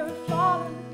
you're falling.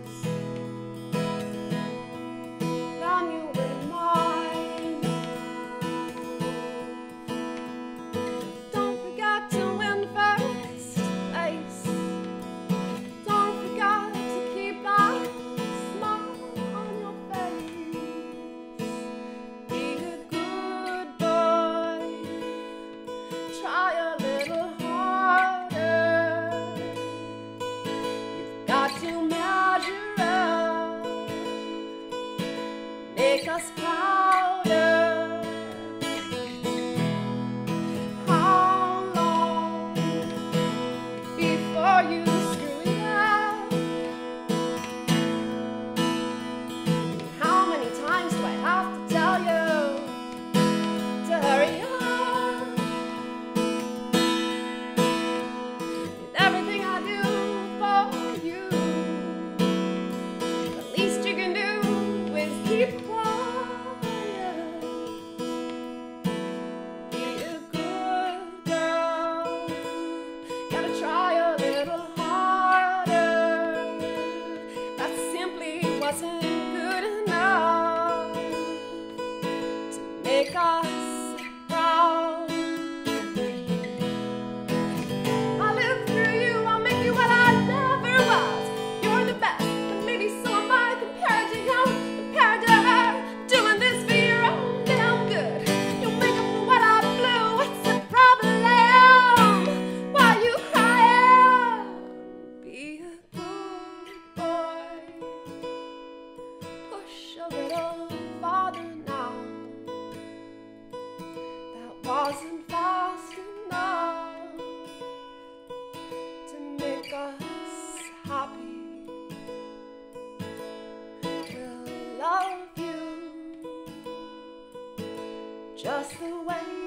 just cry. isn't good enough to make our just the way